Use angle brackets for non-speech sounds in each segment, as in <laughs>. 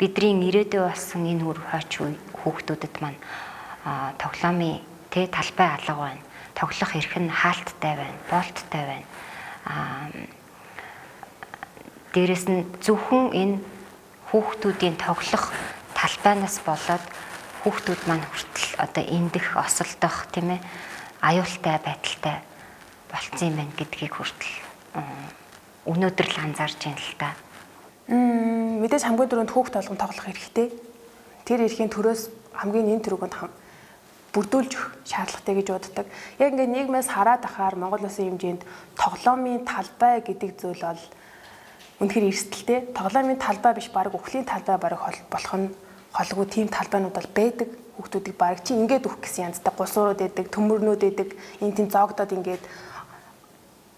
бидний ирээдүй болсон энэ үр хойч хүүхдүүдэд маань тоглоомын тэ талбай алга байна. Тоглох эрх нь хаалттай байна, болттой байна. Аа дээрэс нь зөвхөн энэ хүүхдүүдийн тоглох талбайнаас болоод хүүхдүүд маань хүртэл одоо эндэх, осолдох тийм ээ аюултай байдалтай болцсон юм байна гэдгийг хүртэл өнөөдөр л анзаарч байна л да. Мэдээж хамгийн дөрөнд хүүхд толгон тоглох хэрэгтэй. Тэр эрхийн төрөөс хамгийн нэн төрөнд бүрдүүлж өгөх шаардлагатай гэж боддог. Яг ингээд нийгмээс хараад ахаар Монгол улсын хэмжээнд тоглоомын талбай гэдэг зүйл бол үнэхээр эрсдэлтэй. Тоглоомын талбай биш баг үхлийн талбай бараг болох нь холгүй тийм талбайнууд бол байдаг. Хүүхдүүдийг баг чи ингээд үх гэсэн янзтай гусуурууд байдаг, төмөрнүүд байдаг. Энд тийм зоогдоод ингээд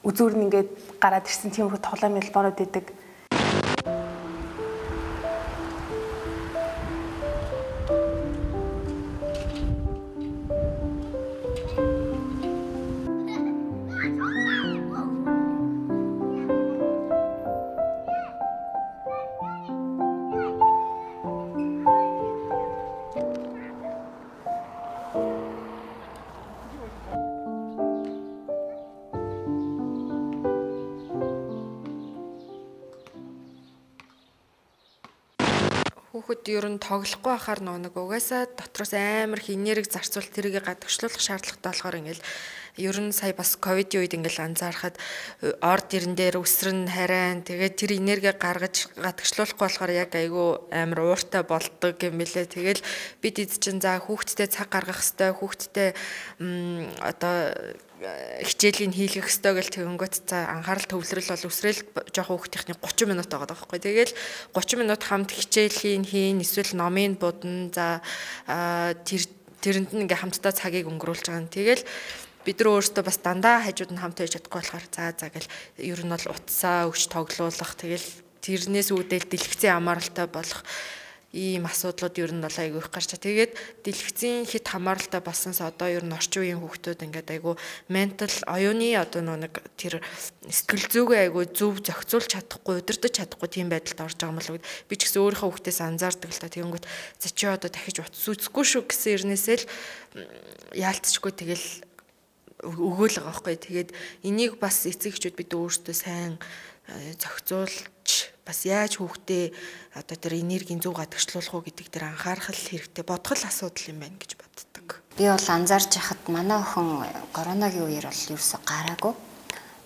үзүүр нь ингээд гараад ирсэн тийм их тоглоомын албанууд байдаг. Ер нь тоглохгүй байхаар нэг угаасаа дотроос амар их энерги зарцуул тэрийг гадагшлуулах шаардлагатай болохоор ингээл ер нь сая бас ковидын үед ингээл анзаархад орд ирэн дээр өсрөн харайн тэгээд тэр энерги гаргаж гадагшлуулахгүй болохоор яг айгүй амар ууртай болдог юм билэ тэгэл бид эд чинь за хүүхдтэй цаг гаргах хэвээр хүүхдтэй одоо хичээлийн хийлгэх ёстой гэж тэгэнгүүт за анхаарал төвлөрөл бол өсрэл жоохон хүүхдийнхний 30 минут байгаа байхгүй. Тэгэл 30 минут хамт хичээлийн хийн эсвэл номын будна за тэр тэрэнд нь ингээ хамтдаа цагийг өнгөрүүлж байгаа нь. Тэгэл бид нар өөрсдөө бас дандаа хажууд нь хамт байж чадахгүй болохоор за за гэл ер нь бол утсаа өгч тоглуулах тэгэл тэрнээс үүдэл дэлгэцэн амааралтай болох ийм асуудлууд ер нь бол айгүй их гарч байгаа. Тэгээд дэлгэцийн хит хамааралтай болсноос одоо ер нь орчин үеийн хүүхдүүд ингээд айгүй ментал оюуны одоо нэг тэр сэтгэл зүгээ айгүй зөв зохицуулж чадахгүй, удирдах чадахгүй тийм байдалд орж байгаа юм л би ч гэсэн өөрийнхөө хүүхдээс анзаардаг л та тэгэнгүүт за чи одоо дахиж утас үзэхгүй шүү гэсэн ирнээсээ л яалтчгүй тэгэл өгөөл байгаа байхгүй. Тэгээд энийг бас эцэг эхчүүд бид өөрсдөө сайн зохицуулж бас яаж хүүхдээ одоо тэр энергийн зөв гадагшлуулах уу гэдэг дээр анхаарах хэрэгтэй бодгол асуудал юм байна гэж боддог. Би бол анзаарч яхад манай охин коронагийн үеэр бол ерөөсө гараагүй.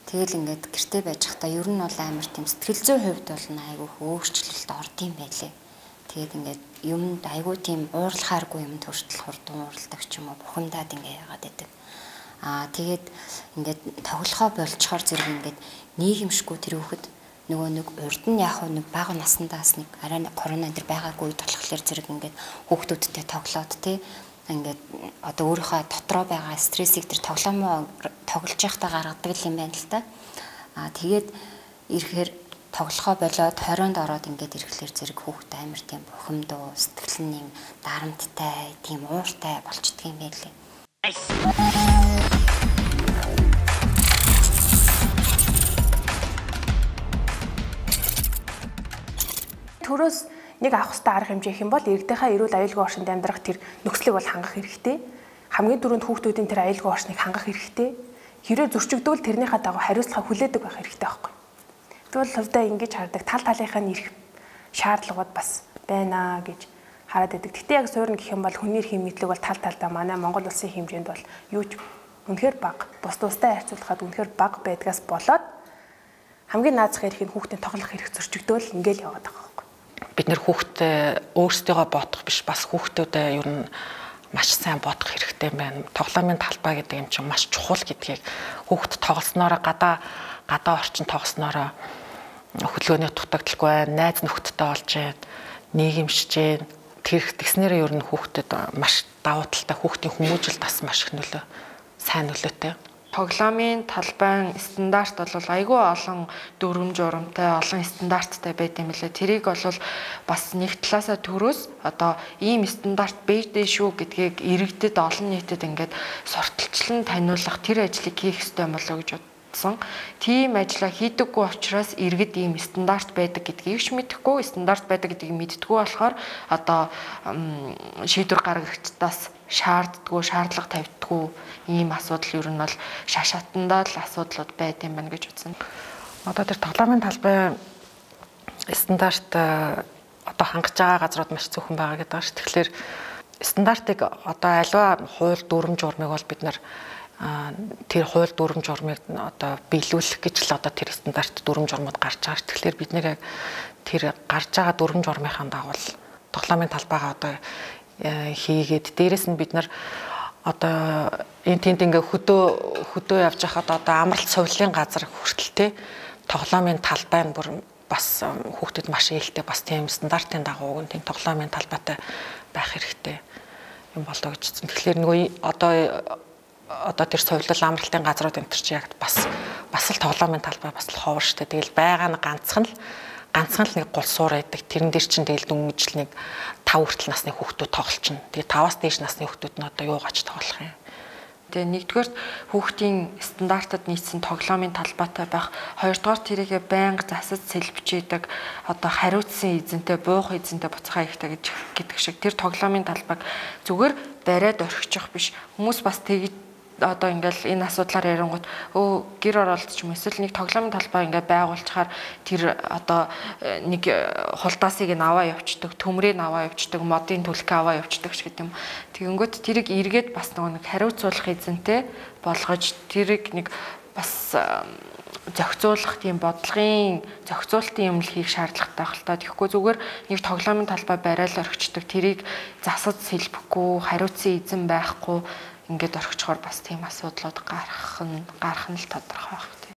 Тэгэл ингээд гэртээ байж хата ер нь бол амар тийм сэтгэл зүйн хувьд бол айгүй өөрчлөлт орд юм байлээ. Тэгээд ингээд юмд айгүй тийм уурлахааргүй юм төртөл хурдан уурладаг ч юм уу бухимдаад ингээд яагаад гэдэг. Аа тэгээд ингээд тоглохоо болчхоор зэрэг ингээд нийгэмшгүй тэр хүүхэд нөгөө нэг урд нь яг нэг бага насндаас нэг арай нэг корона энэ байгаагүй болохоор зэрэг ингээд хүүхдүүдтэй тоглоод тий ингээд одоо өөрийнхөө дотроо байгаа стрессийг тэр тоглоомоо тоглож байхдаа гаргадаг юм байна л та. Аа тэгээд ирэхээр тоглохоо болоод 20-нд ороод ингээд ирэхлээр зэрэг хүүхд амир тийм бухимдуу сэтгэл нь юм дарамттай тийм ууртай болчдөг юм байлээ. Төрөөс нэг авах хэрэгтэй арга хэмжээ хэм бол иргэдийнхаа эрүүл аюулгүй орчинд амьдрах тэр нөхцөлийг бол хангах хэрэгтэй. Хамгийн түрүүнд хүүхдүүдийн тэр аюулгүй орчныг хангах хэрэгтэй. Хэрэг зөрчигдвөл тэрнийхээ дагуу хариуцлага хүлээдэг байх хэрэгтэй байхгүй. Тэгвэл хувьдаа ингэж хардаг тал талынхаа нэрх шаардлагууд бас байна гэж хараад байдаг. Гэтэ яг суурна гэх юм бол хүний эрхийн мэдлэг бол тал талдаа манай Монгол улсын хэмжээнд бол юу ч үнэхээр бага. Бус тустай харьцуулахад үнэхээр бага байдгаас болоод хамгийн наазах эрхийн хүүхдийн тоглох эрх зөрчигдөөл ингээл яваад байгаа бид нэр хүүхдээ өөрсдийгөө бодох биш бас хүүхдүүдэд ер нь маш сайн бодох хэрэгтэй байна. Тоглоомын талбай гэдэг юм чинь маш чухал гэдгийг хүүхд тоглосноороо гадаа гадаа орчин тоглосноороо хөдөлгөөний дутагдaltaгүй байна, найз нөхдөдтэй олж байна, нийгэмшиж байна. Тэр тэгснээрээ ер нь хүүхдэд маш давуу талтай хүүхдийн хүмүүжил бас маш их нөлөө сайн нөлөөтэй тоглоомын талбайн стандарт бол айгүй олон дүрм журамтай олон стандарттай байт юм лээ. Тэрийг бол бас нэг талаасаа төрөөс одоо ийм стандарт бэйдэ шүү гэдгийг иргэдэд олон нийтэд ингээд сурталчлан таниулах тэр ажлыг хийх хэрэгтэй болоо гэж тогтсон. Тийм ажлаа хийдэггүй учраас иргэд ийм стандарт байдаг гэдгийг ч мэдэхгүй, стандарт байдаг гэдгийг мэддэггүй болохоор одоо шийдвэр гаргагчдаас шаарддаггүй, шаардлага тавьдаггүй ийм асуудал ер нь бол шашаатандаа л асуудлууд байд юм байна гэж үзсэн. Одоо тэр тоглоомын талбай стандарт одоо хангаж байгаа газрууд маш зөвхөн байгаа гэдэг шүү. Тэгэхээр стандартыг одоо альва хууль дүрм журмыг бол бид нар тэр хууль дүрм журмыг одоо биелүүлэх гэж л одоо тэр стандарт дүрм журмууд гарч байгаа ш. Тэгэхээр бид нэр тэр гарч байгаа дүрм журмынхаа дагуу тоглоомын талбайгаа одоо э, хийгээд дээрэс нь бид нар одоо энэ тэнд ингээ хөдөө хөдөө явж хахад одоо амралт сувлын газар хүртэл те тоглоомын талбай нь бүр бас хүүхдэд маш ээлтэй бас тийм стандартын дагуу тийм тоглоомын талбайтай байх хэрэгтэй юм болоо гэж хэлсэн. Тэгэхээр нөгөө одоо одоо тэр совлол амралтын газрууд энэ чи яг бас бас л тоглоомын талбай бас л ховор штэ. Тэгэл байгаа нь ганцхан л ганцхан л нэг гол суур байдаг. Тэрэн дээр чин тэгэл дүнжил нэг 5 хүртэл насны хүүхдүүд тоглолчихно. Тэгээ 5-аас дээш насны хүүхдүүд нь одоо юу гаж тоглох юм. Тэгээ нэгдүгээр хүүхдийн стандартад нийцсэн тоглоомын талбайтай байх. Хоёрдугаар тэрийгэ байнга засаж сэлбчээдэг одоо хариуцсан эзэнтэй, буух эзэнтэй буцаага ихтэй гэж гэдэг шиг тэр тоглоомын талбайг зүгээр бариад орхичих биш. Хүмүүс бас тэгж одоо ингээл энэ асуудлаар ярингууд өө гэр оролт ч юм эсвэл нэг тоглоомын талбай ингээд байгуулчихаар тэр одоо э, нэг э, хулдаасыг нь аваа явцдаг, төмрийг аваа явцдаг, модын түлхээ аваа явцдаг ч гэдэм. Тэгэнгүүт тэрийг эргээд бас нөгөө нэг хариуцуулах эзэнтэй болгож тэрийг нэг бас зохицуулах тийм бодлогын зохицуултын юм л хийх шаардлагатай байх л та. Тэгэхгүй зүгээр нэг тоглоомын талбай барайл орхичдаг. Тэрийг засаж сэлбэхгүй, хариуцсан эзэн байхгүй ингээд орхичхоор бас тийм асуудлууд гарах нь гарах нь л тодорхой байх тийм.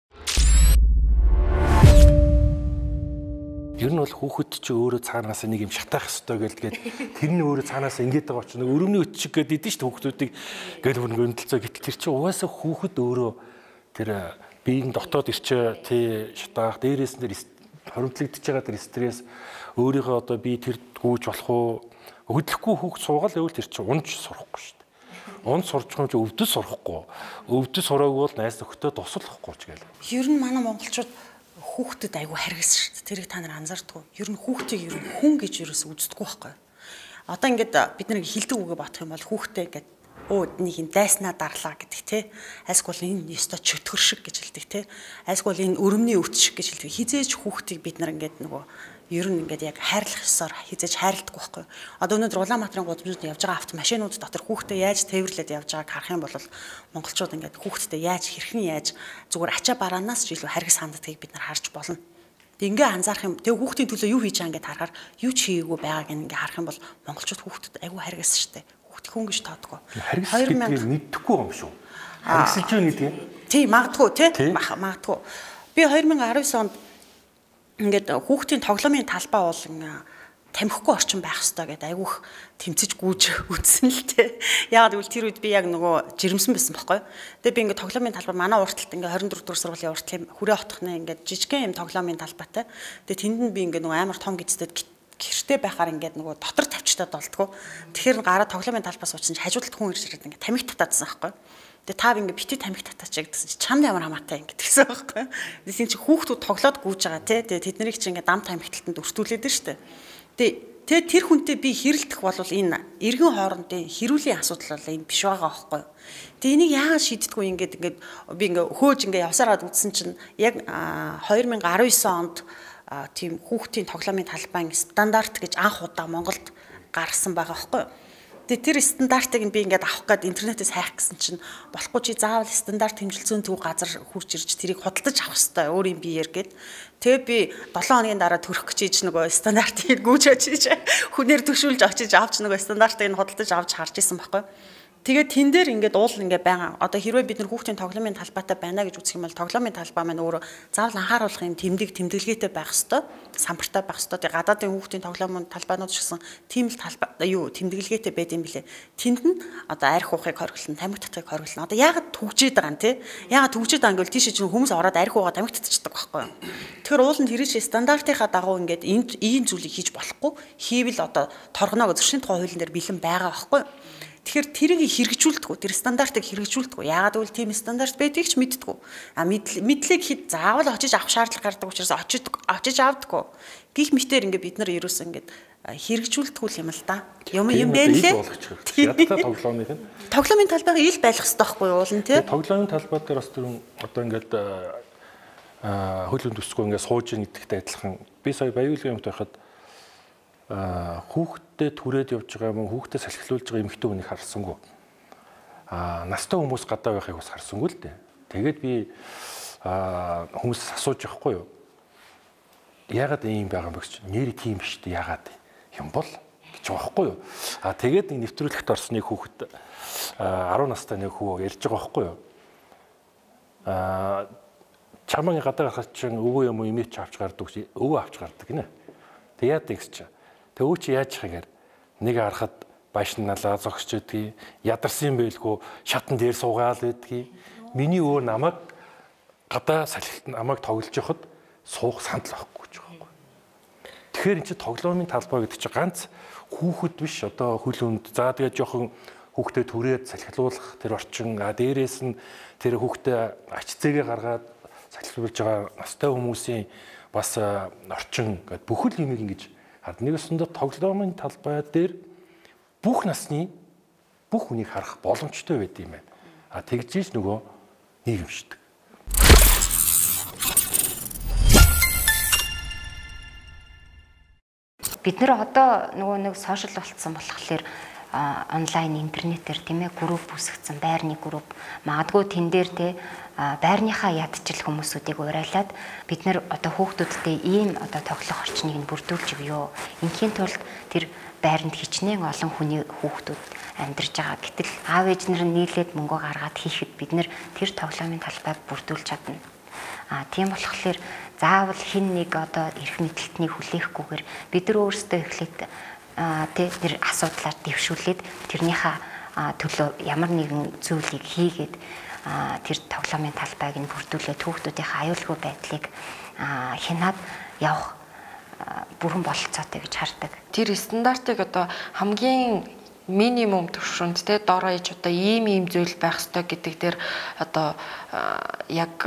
Ер нь бол хүүхэд чи өөрөө цаанаас нэг юм шатаах ёстой гэлгээд тэр нь өөрөө цаанаас ингэж байгаа ч нэг өрөвний өчиг гэдэг идэв шүү хүүхдүүдийг. Гэл хөрөнгө өндлцөө гэтэл тэр чи угаасаа хүүхэд өөрөө тэр биеийн дотоод ирчээ тий шатаах дээрээс нь хоримтлагдчихж байгаа тэр стресс өөрийнхөө одоо би тэр гүйж болох уу? Хөдлөхгүй хүүхд суугаал гэвэл тэр чи унж сурахгүй шүү унд сурч юм чи өвдөд сурахгүй. Өвдөд сураагүй бол найз нөхдөд туслахгүй ч гээл. Ер нь манай монголчууд хүүхдэд айгүй харгас шүү дээ. Тэрийг та нар анзаардгүй. Ер нь хүүхдийг ер нь хүн гэж ерөөс үздэггүй байхгүй. Одоо ингээд бид нэг хилдэг үгээ батах юм бол хүүхдээ ингээд өө нэг юм дайснаа дарлаа гэдэг те. Айсгуул энэ ёстой чөтгөр шиг гэж хэлдэг те. Айсгуул энэ өрөмний өвт шиг гэж хэлдэг. Хизээж хүүхдийг бид нар ингээд нөгөө ер нь ингээд яг хайрлах ёсоор хизээж хайрладаг байхгүй. Одоо өнөөдөр Улаанбаатарын гудамжинд явж байгаа автомашинууд дотор хүүхдээ яаж тээвэрлээд явж байгааг харах юм бол монголчууд ингээд хүүхдтэй яаж хэрхэн яаж зүгээр ачаа бараанаас ч илүү харгас ханддгийг бид нар харж болно. Ингээ анзаарах юм. Тэг хүүхдийн төлөө юу хийж байгаа ингээд харахаар юу ч хийгээгүй байгааг ингээ харах юм бол монголчууд хүүхдэд айгүй харгас штэ. Хүүхд хүн гэж тоодгоо. Харгас гэдгийг мэддэггүй юм шүү. Харгасж юу гэдэг юм? Тий, магадгүй тий. Магадгүй. Би 2019 онд ингээд хүүхдийн тоглоомын талбай бол тамхигүй орчин байх хэрэгтэй гэдэг айгүйх тэмцэж гүйж <laughs> үтсэн л тээ. Яагаад гэвэл тэр үед би яг нөгөө жирэмсэн байсан байхгүй. Тэгээ би ингээд тоглоомын талбай манай урталт ингээд 24 дугаар сургуулийн уртлын хүрээ хотхны ингээд жижигхэн юм тоглоомын талбайтай. Тэгээ тэнд нь би ингээд нөгөө амар том гиздэд гэрте байхаар ингээд нөгөө дотор тавьчтаад болтгоо. Тэгэхээр гараа тоглоомын талбай суучин хажуудалд хүн ирж ирээд ингээд тамхи татаадсан байхгүй. Тэгээ та ингээ бити тамхи татаач гэсэн чи чамд ямар хамаатай ингээ гэсэн байхгүй. Тэсийн чи хүүхдүүд тоглоод гүйж байгаа тий. Тэгээ тэд нарыг чи ингээ дам тамхиталтанд өртүүлээд штэ. Тэгээ тэгээ тэр хүнтэй би хэрэлдэх бол энэ эргэн хоорондын хэрүүлийн асуудал бол энэ биш байгаа байхгүй. Тэгээ энийг яагаад шийддэггүй ингээд ингээд би ингээ хөөж ингээ явсараад үтсэн чинь яг 2019 онд тийм хүүхдийн тоглоомын талбайн стандарт гэж анх удаа Монголд гарсан байгаа байхгүй юу? Тэгээ тэр стандартыг би ингээд авах гээд интернетээс хайх гэсэн чинь болохгүй чи заавал стандарт хэмжилзүүн төв газар хурж ирж тэрийг худалдаж авах хэрэгтэй өөрийн биеэр гээд. Тэгээ би 7 хоногийн дараа төрөх гэж ийж нөгөө стандартыг гүйж очиж хүнээр төшүүлж очиж авч нөгөө стандартыг нь худалдаж авч харж исэн байхгүй Тэгээд тэн дээр ингээд уул ингээд байгаа. Одоо хэрвээ бид нар хүүхдийн тоглоомын талбайтай байна гэж үзэх юм бол тоглоомын талбай маань өөрөө заавал анхааруулах юм тэмдэг тэмдэглэгээтэй байх хэвээр, самбартай байх хэвээр. Тэгээд гадаадын хүүхдийн тоглоомын талбайнууд ч гэсэн тийм л талбай юу тэмдэглэгээтэй байд юм билэ. Тэнд нь одоо арх уухыг хориглон, тамхи татахыг хориглон. Одоо яагаад түгжээд байгаа юм те? Яагаад түгжээд байгаа юм гэвэл тийш чинь хүмүүс ороод арх уугаа тамхи татчихдаг байхгүй юу? Тэгэхээр уулын тэр чинь стандартынхаа дагуу ингээд ийм ийм зүйлийг хийж болохгүй. Хийвэл одоо торгоноо зөрчлийн тухай хуулийн дээр бэлэн байгаа байхгүй юу? Тэгэхээр тэрийг хэрэгжүүлдэг үү? Тэр стандартыг хэрэгжүүлдэг үү? Яагаад гэвэл тийм стандарт байдгийг ч мэддэг үү? А мэдлэг хэд заавал очиж авах шаардлага гардаг учраас очиж очиж авдаггүй. Гих мэтэр ингээд бид нар ерөөс ингээд хэрэгжүүлдэг үл юм л да. Юм юм бэ лээ. Ядтаа тоглоомыг нь. Тоглоомын талбайг ил байлгах хэрэгтэй байхгүй юу уулын тий? Тоглоомын талбай дээр бас тэр одоо ингээд хөлөнд төсгөө ингээд сууж ийн гэдэгтэй адилхан. Би сая баяуулгын юмд байхад хүүхдтэй түрээд явж байгаа юм хүүхдэд салхилуулж байгаа эмэгтэй хүнийг харсангүй. Аа настай хүмүүс гадаа байхыг бас харсангүй л дээ. Тэгээд би аа хүмүүс асууж явахгүй юу? Яагаад ийм байгаа юм бэ гэж нэр тийм биш дээ яагаад юм бол гэж байхгүй юу? Аа тэгээд нэг нэвтрүүлэгт орсны хүүхэд 10 настай нэг хүү ярьж байгаа байхгүй юу? Аа чамаа гадаа гарахад чинь өвөө юм уу имээч авч гардаг өвөө авч гардаг гинэ. Тэг яа гэж чинь Тэг өө чи яаж чих гэхээр нэг харахад башналаа зогсч идгийг ядарсан байлгүй шатан дээр суугаал идгийг миний өвөө намайг гадаа салхилт намайг тоглож яхад суух сандал авахгүй ч байгаа юм. Тэгэхээр эн чинь тоглоомын талбай гэдэг чинь ганц хүүхэд биш одоо хөл өнд за тэгээд жоохон хүүхдэд түрээд салхилуулах тэр орчин а дээрээс нь тэр хүүхдээ ач зээгээ гаргаад салхилуулж байгаа настай хүмүүсийн бас орчин гэд бүхэл юмыг ингэж Харин нэг өсөндө тоглоомын талбай дээр бүх насны бүх хүнийг харах боломжтой байд юм байна. А тэгжиж нөгөө нийгэмшдэг. Бид нэр одоо нөгөө нэг сошиал болцсон болохоор онлайн интернетээр тийм ээ групп үүсгэсэн байрны групп магадгүй тэн дээр те байрныхаа ядчил хүмүүсүүдийг урайлаад бид нэр одоо хүүхдүүдтэй ийм одоо тоглох орчныг нь бүрдүүлж өгөө. Инхийн тулд тэр байранд хичнээн олон хүний хүүхдүүд амьдарч байгаа. Гэтэл аав ээж нар нийлээд мөнгө гаргаад хийхэд бид нэр тэр тоглоомын талбайг бүрдүүлж чадна. А тийм болохоор заавал хин нэг одоо эрх мэдэлтнийг хүлээхгүйгээр бид нар өөрсдөө эхлээд тэ тэр асуудлаар дэвшүүлээд тэрнийхээ төлөө ямар нэгэн зүйлийг хийгээд тэр тоглоомын талбайг нь бүрдүүлээ түүхдүүдийн аюулгүй байдлыг хянаад явах бүрэн бололцоотой гэж хардаг. Тэр стандартыг одоо хамгийн минимум төвшөнд те дороо иж одоо ийм ийм зүйл байх ёстой гэдэг дээр одоо яг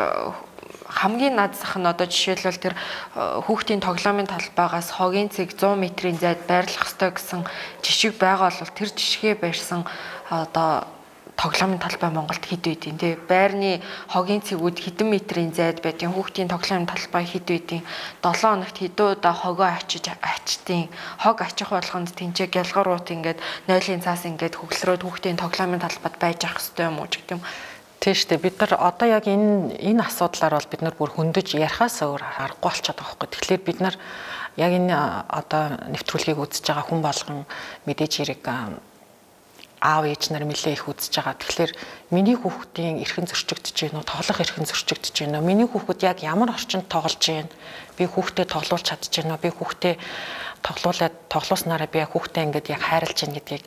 хамгийн над зах нь одоо жишээлбэл тэр хүүхдийн тоглоомын талбайгаас хогийн цэг 100 м-ийн зайд байрлах ёстой гэсэн жишг байгаа бол тэр жишгээ барьсан одоо тоглоомын талбай Монголд хэд байдیں۔ Тэ байрны хогийн цэгүүд хэдэн метрийн зайд байдیں۔ Хүүхдийн тоглоомын талбай хэд байдیں۔ 7 хоногт хэдэн удаа хогоо ачиж ачтیں۔ Хог ачих болгонд тэнцээ гялгарууд ингээд нойлын цаас ингээд хөглөрөөд хүүхдийн тоглоомын талбайд байж ах хэвээр юм уу ч гэдэм. Тийм шүү дээ. Бид нар одоо яг энэ энэ асуудлаар бол бид нар бүр хөндөж ярихаас өөр аргагүй болчиход байгаа хөөхгүй. Тэгэхээр бид нар яг энэ одоо нэвтрүүлгийг үзэж байгаа хүн болгон мэдээж хэрэг аав ээж нар нэлээ их үзэж байгаа. Тэгэхээр миний хүүхдийн эрхэн зөрчигдөж гинөө, тоглох эрхэн зөрчигдөж гинөө. Миний хүүхэд яг ямар орчинд тоглож гин? Би хүүхдээ тоглуулж чадж гинөө? Би хүүхдээ тоглуулад тоглууснараа би хүүхдээ ингээд яг хайрлж гин гэдгийг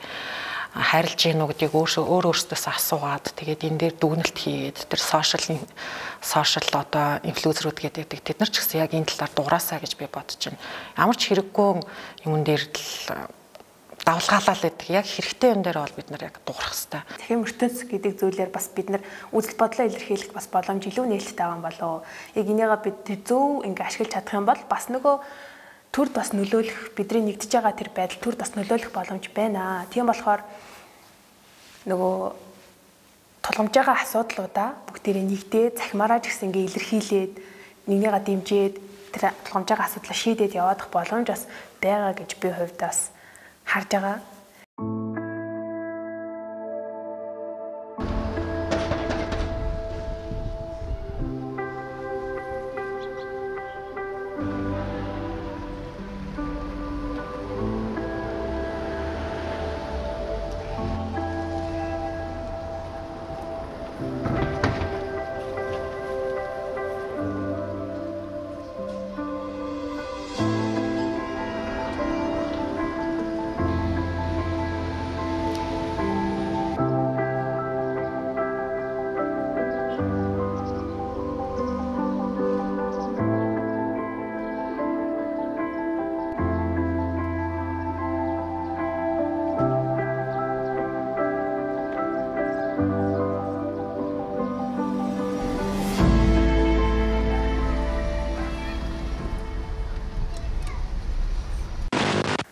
хайрлж гин үү гэдгийг өөрөө өөр өөртөөс асуугаад тэгээд энэ дээр дүгнэлт хийгээд тэр сошиал сошиал одоо инфлюенсерүүд гэдэг тэд нар ч гэсэн яг энэ талаар дураасаа гэж би бодож байна. Ямар ч хэрэггүй юмн дээр л давлгаалал гэдэг яг хэрэгтэй юм дээр бол бид нар яг дуурах хэрэгтэй. Тэхэм ертөнц гэдэг зүйлээр бас бид нар үзэл бодлоо илэрхийлэх бас боломж илүү нээлттэй байгаа болоо. Яг энийгээ бид зөв ингээ ашиглаж чадах юм бол бас нөгөө төрд бас нөлөөлөх бидний нэгдэж байгаа тэр байдал төрд бас нөлөөлөх боломж байна. Тийм болохоор нөгөө тулгамж байгаа асуудлуудаа бүгдээрээ нэгдээ захимаараа ч гэсэн ингээ илэрхийлээд нэгнийгээ дэмжиад тэр тулгамж байгаа асуудлаа шийдээд яваадах боломж бас байгаа гэж би хувьдаас харж байгаа.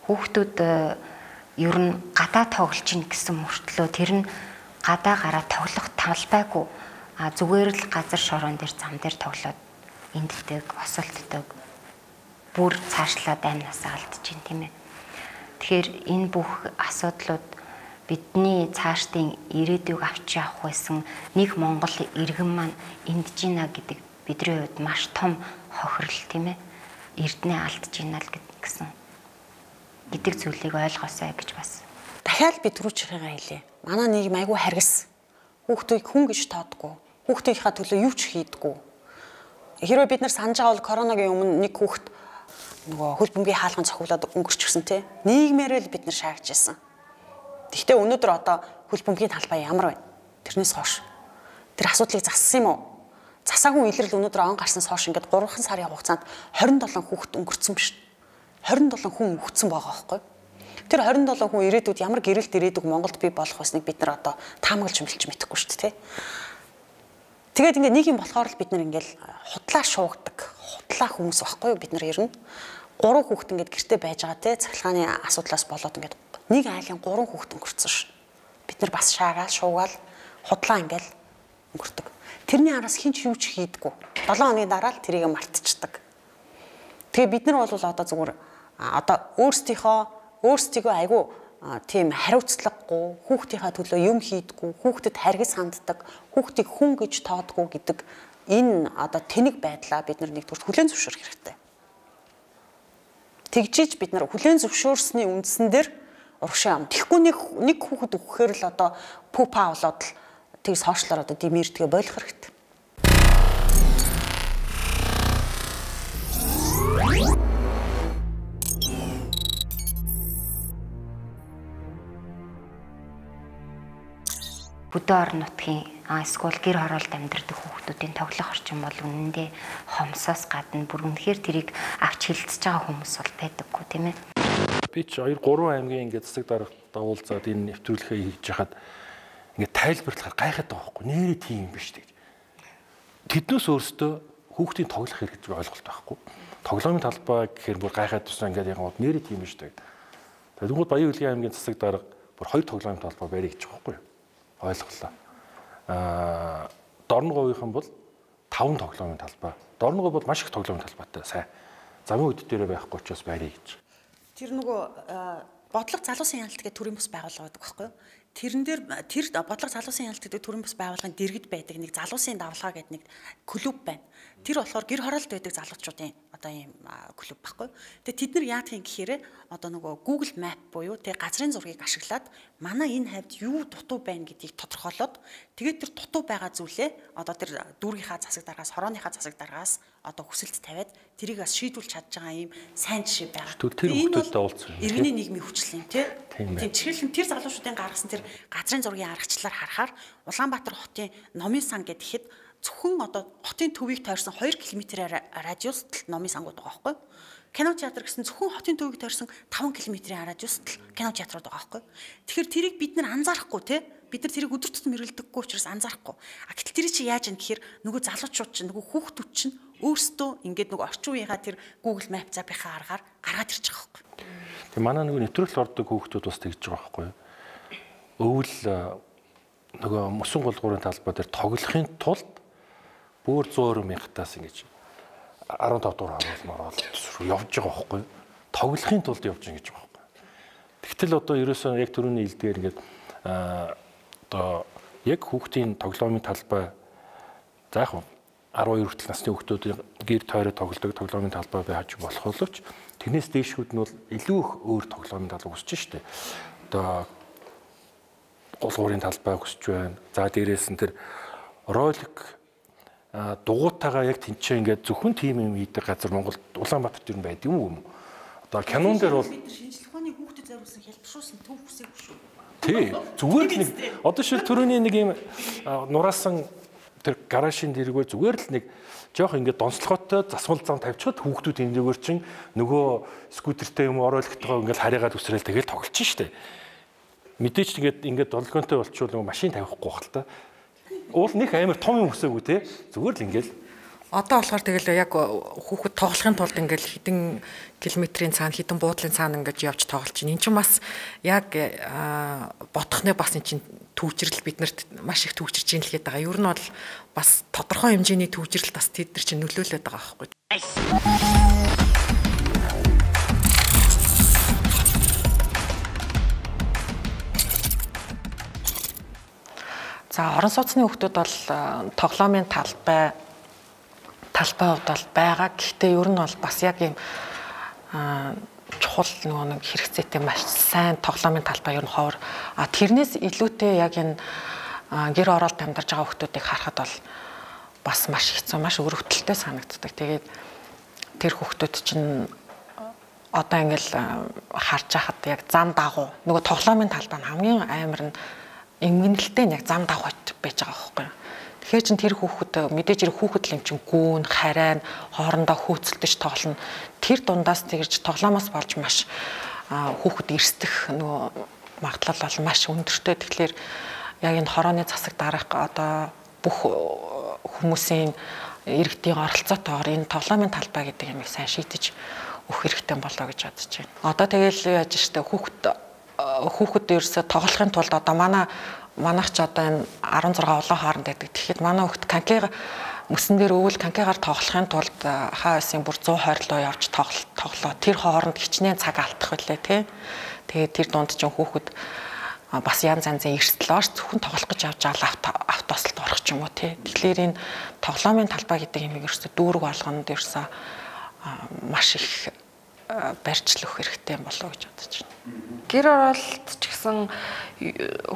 Хүүхдүүд э, ер нь гадаа тоглож ийн гэсэн мөртлөө тэр нь гадаа гараа тоглох талбайгүй а зүгээр л газар шороон дээр зам дээр тоглоод энддэг, осолддог. Бүр цаашлаад амнасаа алдж байна тийм ээ. Тэгэхээр энэ бүх асуудлууд бидний цаашдын ирээдүйг авч явах байсан нэг Монгол иргэн маань эндж гинэ гэдэг бидний хувьд маш том хохирол тийм ээ. Эрдэнэ алдж гинэ л гэсэн гэдэг зүйлийг ойлгосоо гэж бас. Дахиад би түрүүчрээгээ хэлье. Манай нийгэм айгүй харгас. Хүүхдүүдийг хүн гэж тоодгүй. Хүүхдийнхаа төлөө юу ч хийдэггүй. Хэрвээ бид нар санаж байгаа бол коронавигийн өмнө нэг хүүхд нөгөө хөл бөмбөгийн хаалган цохиулаад өнгөрчихсөн те. Нийгмээрээ л бид нар шаагж ирсэн. Гэхдээ өнөөдөр одоо хөл бөмбөгийн талбай ямар байна? Тэрнээс хойш тэр асуудлыг зассан юм уу? Засаагүй илрэл өнөөдөр он гарснаас хойш ингээд 3 сарын хугацаанд 27 хүүхэд өнгөрцөн биш. 27 хүн өгцөн байгаа байхгүй. Тэр 27 хүн ирээдүйд ямар гэрэлт ирээдүг Монголд бий болох байсныг бид нар одоо таамаглаж мэлж мэдэхгүй шүү дээ. Тэгээд ингээд нэг юм болохоор л бид нар ингээд худлаа шуугдаг, худлаа хүмүүс байхгүй юу бид нар ер нь гурван хүүхэд ингээд гэрте байж байгаа те цахилгааны асуудлаас болоод ингээд нэг айлын гурван хүүхэд өнгөрцөн ш. Бид нар бас шаагаал, шуугаал, худлаа ингээд өнгөрдөг. Тэрний араас хинч юу ч хийдэггүй. 7 хоногийн дараа л тэрийг мартчихдаг. Тэгээ бид нар бол одоо зүгээр одоо өөрсдийнхөө өөрсдийгөө айгүй тийм хариуцлагагүй хүүхдийнхаа төлөө юм хийдэггүй хүүхдэд харгас ханддаг хүүхдийг хүн гэж тоодгүй гэдэг энэ одоо тэнэг байдлаа бид нар нэгдүгээр хүлээн зөвшөөрөх хэрэгтэй. Тэгжиж бид нар хүлээн зөвшөөрсний үндсэн дээр урагшаа ам. Тэгэхгүй нэг нэг хүүхэд өгөхээр л одоо пупа болоод л тэгс хоошлоор одоо димэрдгээ болох хэрэгтэй. Бүдүүн орон нутгийн эсвэл гэр хороолд амьдардаг хүүхдүүдийн тоглох орчин бол үнэндээ хомсоос гадна бүр үнэхээр тэрийг авч хилцэж байгаа хүмүүс бол байдаггүй тийм ээ. Би ч 2 3 аймгийн ингээд засаг дарагт уулзаад энэ нэвтрүүлгээ хийж хахад ингээд тайлбарлахаар гайхаад байгаа байхгүй нэрээ тийм юм биш гэж. Тэднээс өөрсдөө хүүхдийн тоглох хэрэг гэж ойлголт байхгүй. Тоглоомын талбай гэхээр бүр гайхаад тусан ингээд яг нэрээ тийм биш гэдэг. Тэгвэл Баян Улгийн аймгийн засаг дарга бүр хоёр тоглоомын талбай барих гэж байгаа байхгүй юу? Ойлголоо. Аа Дорноговийнхан бол 5 тоглоомын талбай. Дорногов бол маш их тоглоомын талбайтай сайн. Замын үд дээр байхгүй учраас байрыг гэж. Тэр нөгөө бодлого залуусын яналт гэдэг төрийн бас байгууллага байдаг байхгүй юу? Тэрэн дээр тэр бодлого залуусын яналт гэдэг төрийн бас байгууллагын дэргэд байдаг нэг залуусын давлгаа гэдэг нэг клуб байна. Тэр болохоор гэр хороолт байдаг залуучуудын одоо ийм клуб байхгүй. Тэгээ тэд нар яах юм гэхээр одоо нөгөө Google Map буюу тэг газрын зургийг ашиглаад манай энэ хавьд юу дутуу байна гэдгийг тодорхойлоод тэгээд тэр дутуу байгаа зүйлээ одоо тэр дүүргийнхаа засаг дараагаас хорооныхаа засаг дараагаас одоо хүсэлт тавиад тэрийг бас шийдвүүлж чадж байгаа юм сайн жишээ байгаа. Тэр хүмүүстэй уулзсан. Иргэний нийгмийн хүчлэн тий. Тийм чихрэлэн тэр залуучуудын гаргасан тэр газрын зургийн аргачлалаар харахаар Улаанбаатар хотын номын сан гэдэгэд зөвхөн одоо хотын төвийг тойрсон 2 км-ийн радиуст л номын сангууд байгаа байхгүй юу? Кино театр гэсэн зөвхөн хотын төвийг тойрсон 5 км-ийн радиуст л кино театрууд байгаа байхгүй юу? Тэгэхээр тэрийг бид нар анзаарахгүй те бид нар тэрийг өдөр тутам эргэлдэггүй учраас анзаарахгүй. А гэтэл тэр чи яаж юм гэхээр нөгөө залуучууд чинь нөгөө хүүхдүүд чинь өөрсдөө ингээд нөгөө орчин үеийнхаа тэр Google Map запийнхаа аргаар гаргаад байгаа байхгүй. Тэгээ манай нөгөө нэвтрүүлэл ордог хүүхдүүд бас тэгж байгаа байхгүй юу? Өвөл нөгөө мөсөн голгуурын талбай дээр тоглохын тулд бүр 100 мянгатаас ингэж 15 дугаар харуулмаар бол явж байгаа байхгүй тоглохын тулд явж байгаа гэж байгаа байхгүй. Тэгтэл одоо ерөөсөө яг түрүүний илдгээр ингээд одоо яг хүүхдийн тоглоомын талбай за яг 12 хүртэл насны хүүхдүүдийн гэр тойроо тоглодог тоглоомын талбай байж болох боловч тэрнээс дээшүүд нь бол илүү их өөр тоглоомын талбай хүсэж штэ. Одоо голгуурын талбай хүсэж байна. За дээрээс нь тэр ролик дугуйтайгаа яг тэнцээ ингээд зөвхөн тим юм хийдэг газар Монголд Улаанбаатарт юу байд юм уу? Одоо кинон дээр бол шинжлэх ухааны хүүхдэд зориулсан хэлбэршүүлсэн төв хүсээгүй шүү. Тий. Зүгээр нэг одоо шил төрөний нэг юм нураасан тэр гаражийн дэргөө зүгээр л нэг жоох ингээд донцлоготой засвал зам тавьчихад хүүхдүүд энэ зүгээр чинь нөгөө скутертэй юм оройлогтойгоо ингээд харьяагаад үсрээл тэгэл тоглож штэ. Мэдээч тэгээд ингээд долгионтой болчихвол нөгөө машин тавихгүй байх л та. Уул нэг амар том юм өсөөгүй те. Зүгээр л ингээд Одоо болохоор тэгэл яг хүүхэд тоглохын тулд ингээл хэдэн километрийн цаана хэдэн буудлын цаана ингээд явж тоглож чинь. Энд чинь бас яг бодохны бас эн чинь төвчрэл биднэрт маш их төвчрж ийн л гээд байгаа. Ер нь бол бас тодорхой хэмжээний төвчрэл бас тэд нар чинь нөлөөлөд байгаа байхгүй. За орон сууцны хүмүүс бол тоглоомын талбай талбай хувьд бол байгаа. Гэхдээ ер нь бол бас яг юм чухал нөгөө нэг хэрэгцээтэй маш сайн тоглоомын талбай ер нь ховор. А тэрнээс илүүтэй яг энэ гэр оролт амьдарч байгаа хүмүүсийг харахад бол бас маш хэцүү, маш өрөвдөлттэй санагддаг. Тэгээд тэр хүмүүс чинь одоо ингээл харж байхад яг зам дагуу нөгөө тоглоомын талбай нь хамгийн амар нь эмгэнэлтэй яг зам давхад байж байгаа байхгүй юу. Тэгэхээр чин тэр хүүхэд мэдээж хэрэг хүүхэд л юм чин гүүн, харайн хоорондоо хөөцөлдөж тоглоно. Тэр дундаас тэгэрч тоглоомоос болж маш хүүхэд эрсдэх нөгөө магадлал бол маш өндөртэй. Тэгэхээр яг энэ хорооны засаг дараах одоо бүх хүмүүсийн иргэдийн оролцоотойгоор энэ тоглоомын талбай гэдэг юмыг сайн шийдэж өгөх хэрэгтэй болоо гэж бодож байна. Одоо тэгэл яаж штэ хүүхэд хүүхэд ерөөсө тоглохын тулд одоо манай манайх ч одоо энэ 16 улаан хооронд байдаг. Тэгэхэд манай хүүхэд канкега мөсөн дээр өвөл канкегаар тоглохын тулд хаа байсан бүр 120 лоо явж тоглоо. Тэр хооронд хичнээн цаг алдах байлээ тий. Тэгээд тэр дунд ч хүүхэд бас янз янзын эрсдлөөш зөвхөн тоглох гэж явж байгаа автобусалд орох ч юм уу тий. Тэгэхээр энэ тоглоомын талбай гэдэг юм ерөөсө дүүрэг болгонд ерөөсө маш их барьцлах хэрэгтэй болов гэж бодож байна. Гэр оролт ч гэсэн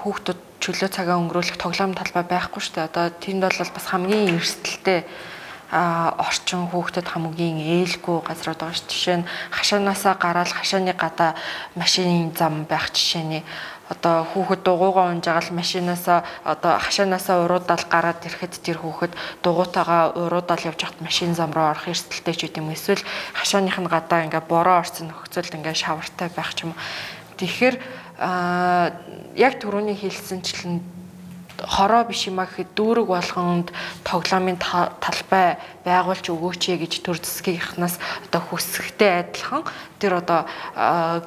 хүүхдүүд чөлөө цагаа өнгөрүүлэх тоглоом талбай байхгүй шүү дээ. Одоо тэнд бол бас хамгийн эрсдэлтэй а орчин хүүхдэд хамгийн ээлгүй газрууд байгаа ш. Жишээ нь хашаанаасаа гараад хашааны гадаа машины зам байх жишээний одоо хүүхэд дугуугаа унж байгаа л машинаасаа одоо хашаанаасаа уруудаал гараад ирэхэд тэр хүүхэд дугуйтайгаа уруудаал явж хат машин зам руу орох эрсдэлтэй ч гэдэм эсвэл хашааных нь гадаа ингээ бороо орсон нөхцөлд ингээ шавартай байх ч юм. Тэгэхээр яг түрүүний хэлсэнчлэн хороо биш юм а гэхэд дүүрэг болгонд тоглоомын талбай байгуулж өгөөч гэж төр засгийнхнаас одоо хүсэхтэй адилхан. Тэр одоо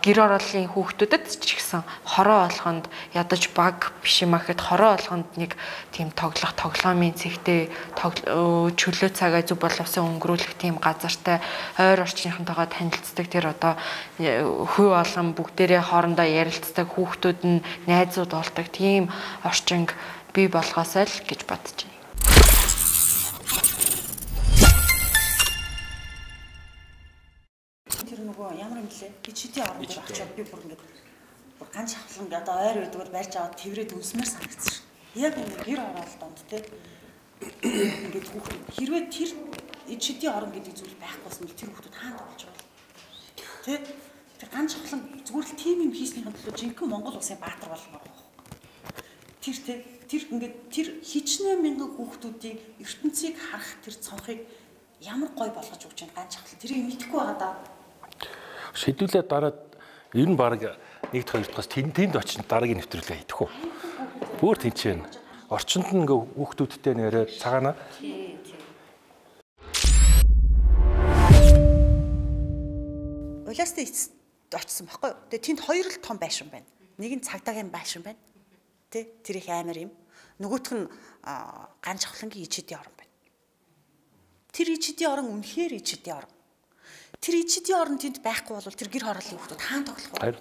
гэр орооллын хүүхдүүдэд ч гэсэн хороо болгонд ядаж баг биш юм а гэхэд хороо болгонд нэг тийм тоглох тоглоомын цэгтэй чөлөө цагаа зүг боловсон өнгөрүүлэх тийм газартай ойр орчныхантайгаа танилцдаг. Тэр одоо хүү олон бүгдээрээ хоорондоо ярилцдаг хүүхдүүд нь найзууд болдог тийм орчинг бий болгоосай л гэж бодож байна. Тэр нөгөө ямар юм блэ? Би чидийн орон дээр очиод би бүр бүр ганц хавлан ингээд ойр үйдгээр барьж аваад тэврээд үнсмээр санагдсан. Яг ингээд гэр ороод донд те. Ингээд хүүхд хэрвээ тэр чидийн орон гэдэг зүйл байхгүйсэн бол тэр хүүхдэд хаана байгаа вэ? Тэ? Тэр ганц хавлан зүгээр л тим юм хийснийхэн төлөө жинхэнэ Монгол улсын баатар болно. Тэр те тэр ингээд тэр хичнээн мянган хүүхдүүдийн ертөнцийг харах тэр цонхыг ямар гой болгож өгч байгаа ганц хавтал тэрийг мэдэхгүй байгаа да. Шийдүүлээ дараад ер нь баг нэгд хоёр дахь тэнд тэнд очиж дараагийн нэвтрүүлгээ хийдэг үү. Бүр тэнцэн. Орчинд нь ингээ хүүхдүүдтэй нэрээ цагаана. Улаастай эцэст очсон баггүй. Тэгээ тэнд хоёр л том байшин байна. Нэг нь цагдаагийн байшин байна. Тэ тэр их амар юм. Нөгөөх нь ганц хавлангийн ичидийн орон байна. Тэр ичидийн орон үнэхээр ичидийн орон. Тэр ичидийн орон тэнд байхгүй бол тэр гэр хорооллын хүмүүс хаана тоглох вэ?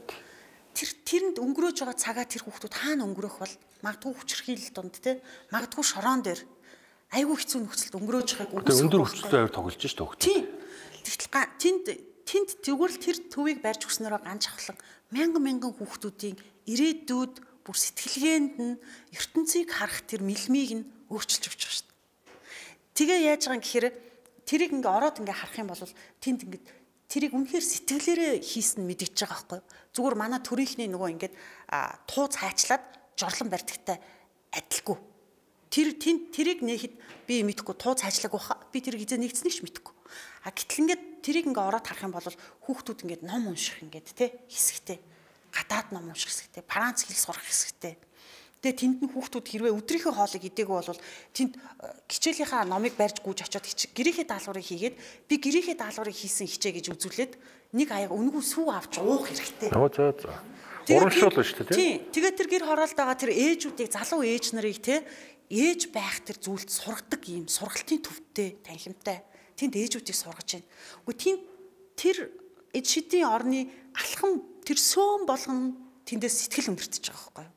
Тэр тэрэнд өнгөрөөж байгаа цагаа тэр хүмүүс хаана өнгөрөх бол магадгүй хүчрхийлэл дунд те магадгүй шороон дээр айгүй хэцүү нөхцөлд өнгөрөөж байгааг үгүйс. Өндөр хүчтэй авир тоглож ш төөхт. Тийм. Тэгтэл тэнд тэнд тэгвэл тэр төвийг барьж өгснөөрөө ганц хавлан мянган мянган хүүхдүүдийн ирээдүйд бүр сэтгэлгээнд нь ертөнцийг харах тэр мэлмийг нь өөрчилж өгч байгаа шүү дээ. Тэгээ яаж байгаа юм гэхээр тэрийг ингээ ороод ингээ харах юм бол тэнд ингээ тэрийг үнэхээр сэтгэлээрээ хийсэн мэдчихэж байгаа байхгүй зүгээр манай төрийнхний нөгөө ингээд туу цаачлаад жорлон барьдагтай адилгүй. Тэр тэнд тэрийг нээхэд би мэдхгүй туу цаачлаг баха би тэрийг эзэ нэгцнийг ч мэдхгүй. А гэтэл ингээд тэрийг ингээ ороод харах юм бол хүүхдүүд ингээд ном унших ингээд те хэсэгтэй гадаад ном унших хэсэгтэй, Франц хэл сурах хэсэгтэй. Тэгээ тэнд нь хүүхдүүд хэрвээ өдрийнхөө хоолыг идээгүй бол тэнд э, хичээлийнхаа номыг барьж гүйж очиод гэрийнхээ даалгаврыг хийгээд би гэрийнхээ даалгаврыг хийсэн хичээ гэж үзүүлээд нэг аяг өнгөө сүү авч уух хэрэгтэй. Оо зөө зөө. Урамшуул шүү дээ тийм. Тэгээд тэр гэр хороолд байгаа тэр ээжүүдийг залуу ээж нарыг те ээж байх тэр зүйлд сургадаг юм сургалтын төвтэй танхимтай. Тэнд ээжүүдийг сургаж байна. Үгүй тийм тэр эд шидийн орны алхам тэр сөөн болгон тэндээс сэтгэл өндөртөж байгаа байхгүй юу?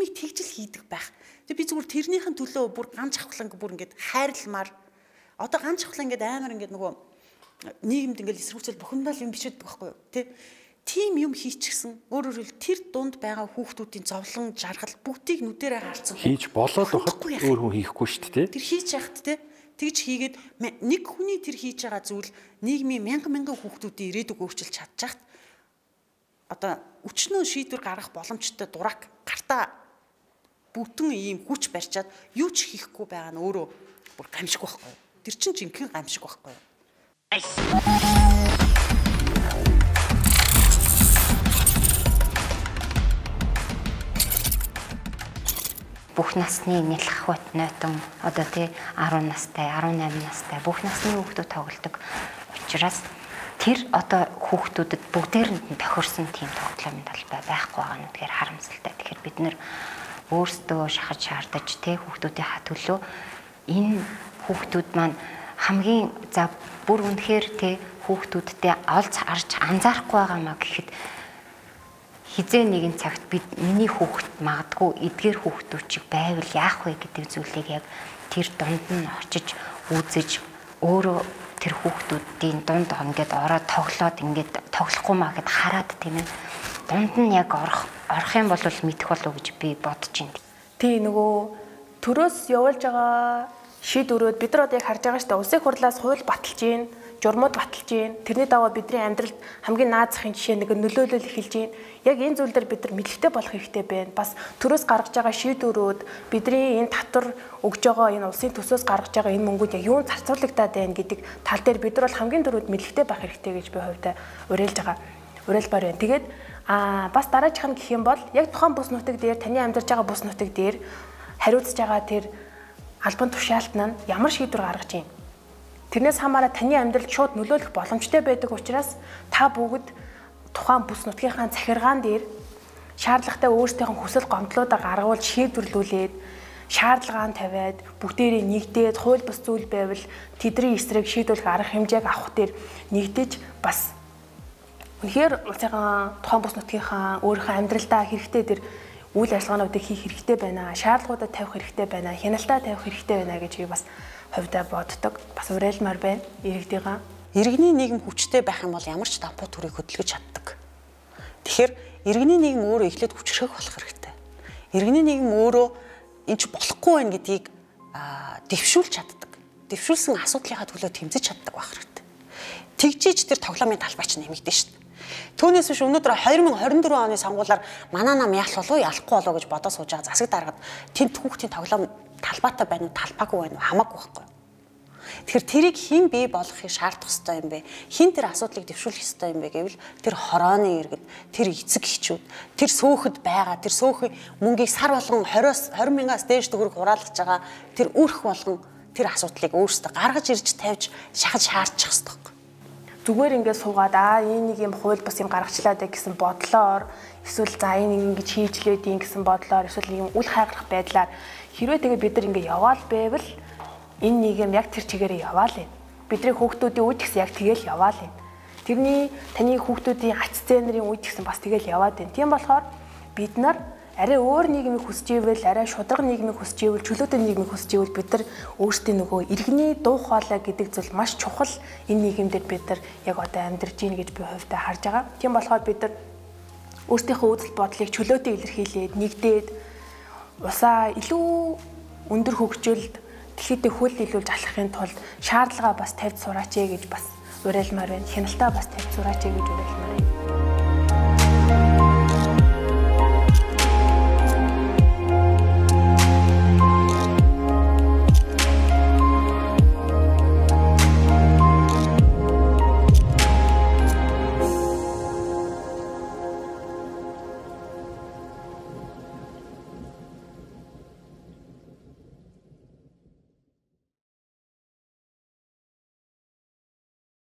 Юмыг тэгжил хийдэг байх. Тэгээ би зүгээр тэрнийхэн төлөө бүр ганц авхлан бүр ингээд хайрламар одоо ганц авхлан ингээд амар ингээд нөгөө нийгэмд ингээд эсрүүцэл бухимдал юм бичээд байхгүй юу? Тэ? Тим юм хийчихсэн. Өөрөөр хэл тэр дунд байгаа хүүхдүүдийн зовлон, жаргал бүгдийг нүдэрээ харсан. Хийж болоод байхад өөр хүн хийхгүй шүү дээ. Тэр хийж яхад те тэгж хийгээд нэг хүний тэр хийж байгаа зүйл нийгмийн мянган мянган хүүхдүүдийн ирээдүг өөрчилж чадчихт одоо өчнөө шийдвэр гаргах боломжтой дурак гартаа бүтэн ийм хүч барьчаад юу ч хийхгүй байгаа нь өөрөө бүр гамшиг байхгүй. Тэр чинь жинхэнэ гамшиг байхгүй. бүх насны нэлхват нойтон одоо тий 10 настай 18 настай бүх насны хүүхдүүд тоглодог учраас тэр одоо хүүхдүүдэд бүгдээрэнд нь тохирсон тийм тоглоомын талбай байхгүй байгаа нь тэгэхээр харамсалтай. Тэгэхээр бид нэр өөрсдөө шахаж шаардаж те хүүхдүүдийнхаа төлөө энэ хүүхдүүд маань хамгийн за бүр үнэхээр те хүүхдүүдтэй олж арж анзаарахгүй байгаамаа гэхэд хизээ нэгэн цагт бид миний хүүхэд магадгүй эдгээр хүүхдүүчиг байвал яах вэ гэдэг зүйлийг яг тэр дунд нь очиж үзэж өөрөө тэр хүүхдүүдийн дунд ингээд ороод тоглоод ингээд тоглохгүй маа гэд хараад тийм ээ дунд нь яг орох орох юм бол мэдэх болов гэж би бодож байна. Тий нөгөө төрөөс явуулж байгаа шид өрөөд бид нар одоо яг харж байгаа шүү дээ. Улсын хурлаас хууль баталж гин журмууд баталж гин. Тэрний дагуу бидний амьдралд хамгийн наазахын жишээ нэг нөлөөлөл эхэлж гин. Яг энэ зүйл дээр бид нар мэдлэгтэй болох хэрэгтэй байна. Бас төрөөс гаргаж байгаа шийдвэрүүд бидний энэ татвар өгж байгаа энэ улсын төсөөс гаргаж байгаа энэ мөнгүүд яг юунд зарцуулагдаад байна гэдэг тал дээр бид нар бол хамгийн түрүүд мэдлэгтэй байх хэрэгтэй гэж би хувьдаа уриалж байгаа. Уриалбаар байна. Тэгээд аа бас дараачих нь гэх юм бол яг тухайн бус нутаг дээр таны амьдарч байгаа бус нутаг дээр хариуцж байгаа тэр албан тушаалт нь ямар шийдвэр гаргаж байна Тэрнээс хамаараа таны амьдралд шууд нөлөөлөх боломжтой байдаг учраас та бүгд тухайн бүс нутгийнхаа захиргаан дээр шаардлагатай өөрсдийнхөө хүсэл гомдлуудаа гаргуул шийдвэрлүүлээд шаардлага нь тавиад бүгдээрээ нэгдээд хууль бус зүйл байвал тэдний эсрэг шийдвэрлэх арга хэмжээг авах дээр нэгдэж бас үнэхээр улсынхаа тухайн бус нутгийнхаа өөрийнхөө амьдралдаа хэрэгтэй тэр үйл ажиллагаануудыг хийх хэрэгтэй байна. Шаардлагуудаа тавих хэрэгтэй байна. Хяналтаа тавих хэрэгтэй байна гэж би бас хувьдаа боддог. Бас уриалмаар байна иргэдийгаа. Иргэний нийгэм хүчтэй байх юм бол ямар ч давхуу төрийг хөдөлгөж чаддаг. Тэгэхээр иргэний нийгэм өөрөө эхлээд хүчрэх болох хэрэгтэй. Иргэний нийгэм өөрөө энэ ч болохгүй байх гэдгийг дэвшүүлж чаддаг. Дэвшүүлсэн асуудлынхаа төлөө тэмцэж чаддаг байх хэрэгтэй. Тэгжиж тэр тоглоомын талбайч нэмэгдэн шүү дээ. Түүнээс биш өнөөдөр 2024 оны сонгуулиар манай нам яах болов ялахгүй болов гэж бодож сууж байгаа засаг даргад тэнд хүүхдийн тоглоом талбайтай байна уу талбайгүй байна уу хамаагүй байхгүй. Тэгэхээр тэрийг хэн бий болгохыг шаардах хэрэгтэй юм бэ? Хэн тэр асуудлыг дэвшүүлэх хэрэгтэй юм бэ гэвэл тэр хорооны иргэд, тэр эцэг эхчүүд, тэр сөөхөд байгаа, тэр сөөхөн мөнгийг сар болгон 20-оос 20 мянгаас дээш төгрөг хураалгаж байгаа тэр үрх болгон тэр асуудлыг өөрсдөө гаргаж ирж тавьж шахаж шаардчих хэрэгтэй зүгээр ингээд суугаад аа энэ нэг юм хууль бас юм гаргачлаа дэ гэсэн бодлоор эсвэл за энэ ингэж хийжлээд юм гэсэн бодлоор эсвэл юм үл хайграх байдлаар хэрвээ тэгээ бид нар ингээд яваал байвал энэ нийгэм яг тэр чигээрээ яваал юм. Бидний хүүхдүүдийн үед гэсэн яг тэгэл яваал юм. Тэрний таны хүүхдүүдийн ач зээнэрийн үед гэсэн бас тэгэл яваад байна. Тийм болохоор бид нар арай өөр нийгмийг хүсэж ивэл арай шударга нийгмийг хүсэж ивэл чөлөөтэй нийгмийг хүсэж ивэл бид нар өөрсдийн нөгөө иргэний дуу хоолой гэдэг зүйл маш чухал энэ нийгэмдэр бид нар яг одоо амьдарч ийн гэж би хувьдаа харж байгаа. Тийм болохоор бид нар өөрсдийнхөө үзэл бодлыг чөлөөтэй илэрхийлээд нэгдээд усаа илүү өндөр хөгжүүлэлт дэлхийдээ хөл нийлүүлж алхахын тулд шаардлага бас тавьж сураач ээ гэж бас уриалмаар байна. Хяналтаа бас тавьж сураач ээ гэж уриалмаар байна.